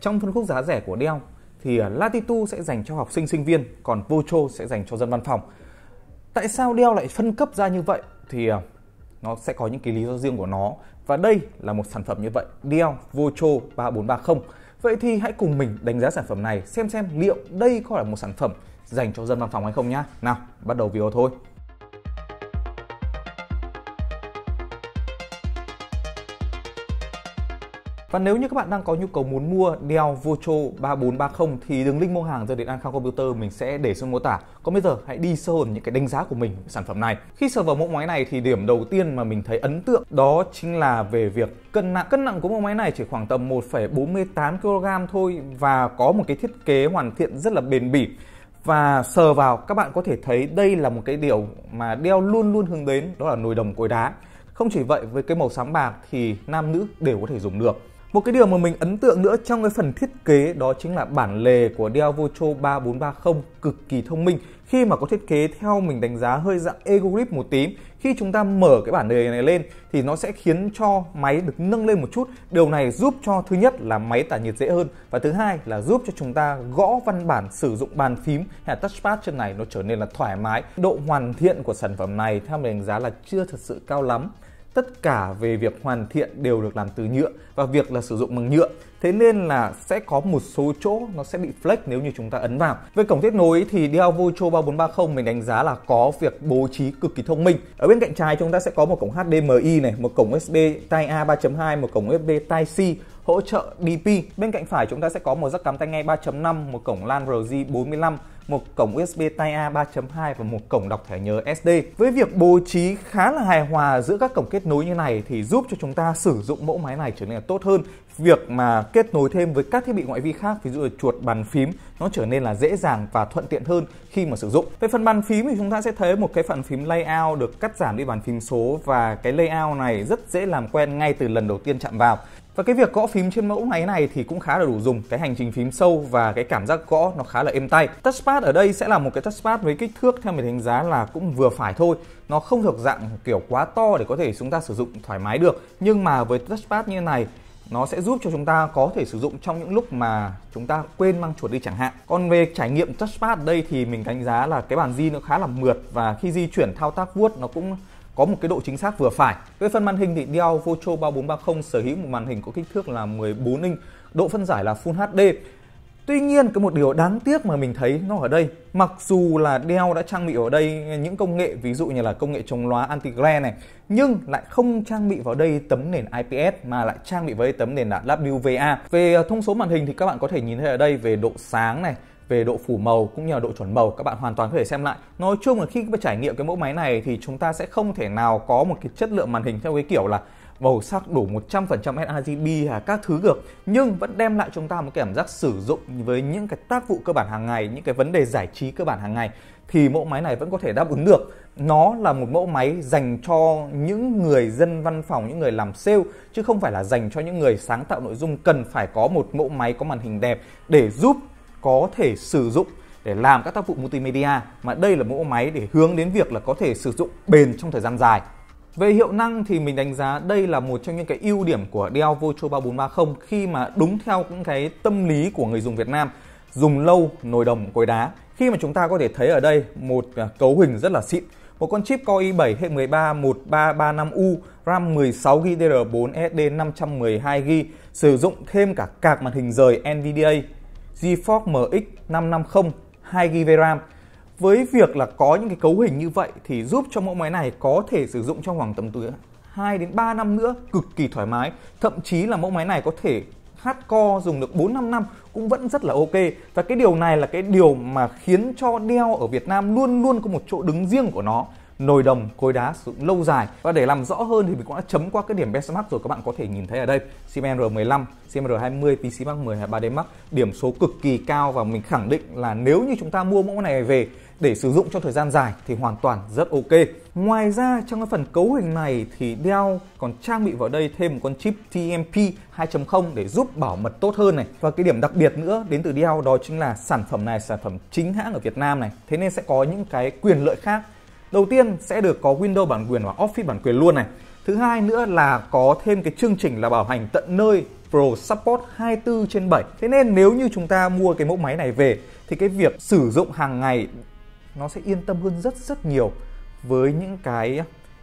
Trong phân khúc giá rẻ của Dell thì à, Latitude sẽ dành cho học sinh sinh viên, còn Vocho sẽ dành cho dân văn phòng. Tại sao Dell lại phân cấp ra như vậy? Thì à, nó sẽ có những cái lý do riêng của nó và đây là một sản phẩm như vậy Dell Vocho 3430 Vậy thì hãy cùng mình đánh giá sản phẩm này xem xem liệu đây có là một sản phẩm dành cho dân văn phòng hay không nhá. Nào, bắt đầu video thôi. Và nếu như các bạn đang có nhu cầu muốn mua Dell Vocho 3430 thì đường link mua hàng ra đến An Khang Computer mình sẽ để xuống mô tả. Còn bây giờ hãy đi sâu hơn những cái đánh giá của mình về sản phẩm này. Khi sờ vào mẫu máy này thì điểm đầu tiên mà mình thấy ấn tượng đó chính là về việc cân nặng. Cân nặng của mẫu máy này chỉ khoảng tầm 1,48 kg thôi và có một cái thiết kế hoàn thiện rất là bền bỉ và sờ vào các bạn có thể thấy đây là một cái điều mà Dell luôn luôn hướng đến đó là nồi đồng cối đá. Không chỉ vậy với cái màu xám bạc thì nam nữ đều có thể dùng được. Một cái điều mà mình ấn tượng nữa trong cái phần thiết kế đó chính là bản lề của Dell Vocho 3430 cực kỳ thông minh. Khi mà có thiết kế theo mình đánh giá hơi dạng ego grip một tí, khi chúng ta mở cái bản lề này lên thì nó sẽ khiến cho máy được nâng lên một chút. Điều này giúp cho thứ nhất là máy tản nhiệt dễ hơn và thứ hai là giúp cho chúng ta gõ văn bản sử dụng bàn phím hay là touchpad trên này nó trở nên là thoải mái. Độ hoàn thiện của sản phẩm này theo mình đánh giá là chưa thật sự cao lắm tất cả về việc hoàn thiện đều được làm từ nhựa và việc là sử dụng bằng nhựa. Thế nên là sẽ có một số chỗ nó sẽ bị flex nếu như chúng ta ấn vào. Về cổng kết nối thì Dell Vocho 3430 mình đánh giá là có việc bố trí cực kỳ thông minh. Ở bên cạnh trái chúng ta sẽ có một cổng HDMI này, một cổng USB type A 3.2 một cổng USB Type C hỗ trợ DP bên cạnh phải chúng ta sẽ có một jack cắm tai nghe 3.5 một cổng LAN RJ45 một cổng USB Type-A 3.2 và một cổng đọc thẻ nhớ SD. Với việc bố trí khá là hài hòa giữa các cổng kết nối như này thì giúp cho chúng ta sử dụng mẫu máy này trở nên là tốt hơn. Việc mà kết nối thêm với các thiết bị ngoại vi khác, ví dụ là chuột bàn phím, nó trở nên là dễ dàng và thuận tiện hơn khi mà sử dụng. Về phần bàn phím thì chúng ta sẽ thấy một cái phần phím layout được cắt giảm đi bàn phím số và cái layout này rất dễ làm quen ngay từ lần đầu tiên chạm vào. Và cái việc gõ phím trên mẫu máy này thì cũng khá là đủ dùng. Cái hành trình phím sâu và cái cảm giác gõ nó khá là êm tay. Touchpad ở đây sẽ là một cái touchpad với kích thước theo mình đánh giá là cũng vừa phải thôi. Nó không thuộc dạng kiểu quá to để có thể chúng ta sử dụng thoải mái được. Nhưng mà với touchpad như này nó sẽ giúp cho chúng ta có thể sử dụng trong những lúc mà chúng ta quên mang chuột đi chẳng hạn. Còn về trải nghiệm touchpad đây thì mình đánh giá là cái bàn di nó khá là mượt và khi di chuyển thao tác vuốt nó cũng có một cái độ chính xác vừa phải. Về phần màn hình thì Dell Voco 3430 sở hữu một màn hình có kích thước là 14 inch, độ phân giải là Full HD. Tuy nhiên có một điều đáng tiếc mà mình thấy nó ở đây, mặc dù là Dell đã trang bị ở đây những công nghệ ví dụ như là công nghệ chống lóa anti-glare này, nhưng lại không trang bị vào đây tấm nền IPS mà lại trang bị với tấm nền là WVA. Về ờ, thông số màn hình thì các bạn có thể nhìn thấy ở đây về độ sáng này, về độ phủ màu cũng như là độ chuẩn màu các bạn hoàn toàn có thể xem lại nói chung là khi các bạn trải nghiệm cái mẫu máy này thì chúng ta sẽ không thể nào có một cái chất lượng màn hình theo cái kiểu là màu sắc đủ 100% sRGB hay các thứ được, nhưng vẫn đem lại chúng ta một cảm giác sử dụng với những cái tác vụ cơ bản hàng ngày, những cái vấn đề giải trí cơ bản hàng ngày, thì mẫu máy này vẫn có thể đáp ứng được. Nó là một mẫu máy dành cho những người dân văn phòng, những người làm sale, chứ không phải là dành cho những người sáng tạo nội dung. Cần phải có một mẫu máy có màn hình đẹp để giúp có thể sử dụng, để làm các tác vụ multimedia. Mà đây là mẫu máy để hướng đến việc là có thể sử dụng bền trong thời gian dài. Về hiệu năng thì mình đánh giá đây là một trong những cái ưu điểm của Dell Vocho 3430 khi mà đúng theo những cái tâm lý của người dùng Việt Nam dùng lâu nồi đồng cối đá. Khi mà chúng ta có thể thấy ở đây một à, cấu hình rất là xịn, một con chip Core i7 hệ 13 1335U, RAM 16GB DDR4 SSD 512GB, sử dụng thêm cả card màn hình rời NVDA GeForce MX 550 2GB RAM. Với việc là có những cái cấu hình như vậy thì giúp cho mẫu máy này có thể sử dụng trong khoảng tầm từ 2 đến 3 năm nữa, cực kỳ thoải mái. Thậm chí là mẫu máy này có thể hardcore dùng được 4 5 năm cũng vẫn rất là ok. Và cái điều này là cái điều mà khiến cho Dell ở Việt Nam luôn luôn có một chỗ đứng riêng của nó nồi đồng cối đá sử dụng lâu dài và để làm rõ hơn thì mình cũng đã chấm qua cái điểm benchmark rồi các bạn có thể nhìn thấy ở đây CMR R15, CMR R20, PC Mark 10 hay 3D Mark điểm số cực kỳ cao và mình khẳng định là nếu như chúng ta mua mẫu này về để sử dụng trong thời gian dài thì hoàn toàn rất ok. Ngoài ra trong cái phần cấu hình này thì Dell còn trang bị vào đây thêm một con chip TMP 2.0 để giúp bảo mật tốt hơn này. Và cái điểm đặc biệt nữa đến từ Dell đó chính là sản phẩm này sản phẩm chính hãng ở Việt Nam này. Thế nên sẽ có những cái quyền lợi khác Đầu tiên sẽ được có Windows bản quyền và Office bản quyền luôn này. Thứ hai nữa là có thêm cái chương trình là bảo hành tận nơi, Pro Support 24 trên 7. Thế nên nếu như chúng ta mua cái mẫu máy này về, thì cái việc sử dụng hàng ngày nó sẽ yên tâm hơn rất rất nhiều với những cái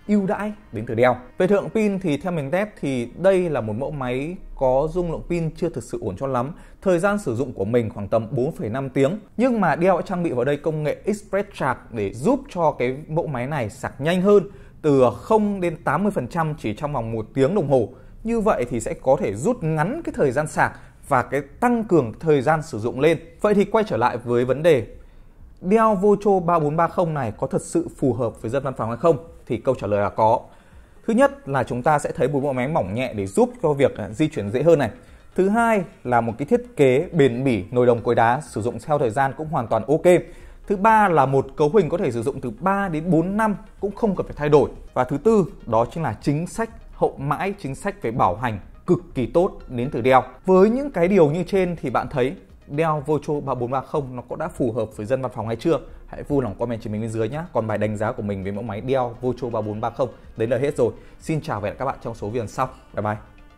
ưu đãi đến từ Dell. Về thượng pin thì theo mình test thì đây là một mẫu máy có dung lượng pin chưa thực sự ổn cho lắm. Thời gian sử dụng của mình khoảng tầm 4,5 tiếng. Nhưng mà Dell đã trang bị vào đây công nghệ Express Charge để giúp cho cái mẫu máy này sạc nhanh hơn từ 0 đến 80% chỉ trong vòng một tiếng đồng hồ. Như vậy thì sẽ có thể rút ngắn cái thời gian sạc và cái tăng cường thời gian sử dụng lên. Vậy thì quay trở lại với vấn đề Dell Vocho 3430 này có thật sự phù hợp với dân văn phòng hay không? Thì câu trả lời là có. Thứ nhất là chúng ta sẽ thấy một bộ máy mỏng nhẹ để giúp cho việc à, di chuyển dễ hơn này. Thứ hai là một cái thiết kế bền bỉ, nồi đồng cối đá sử dụng theo thời gian cũng hoàn toàn ok. Thứ ba là một cấu hình có thể sử dụng từ 3 đến 4 năm cũng không cần phải thay đổi. Và thứ tư đó chính là chính sách hậu mãi, chính sách về bảo hành cực kỳ tốt đến từ Dell. Với những cái điều như trên thì bạn thấy Dell Vocho 3430 nó có đã phù hợp với dân văn phòng hay chưa? Hãy vui lòng comment cho mình bên dưới nhé. Còn bài đánh giá của mình về mẫu máy Dell Vocho 3430 đấy là hết rồi. Xin chào và hẹn gặp các bạn trong số video sau. Bye bye.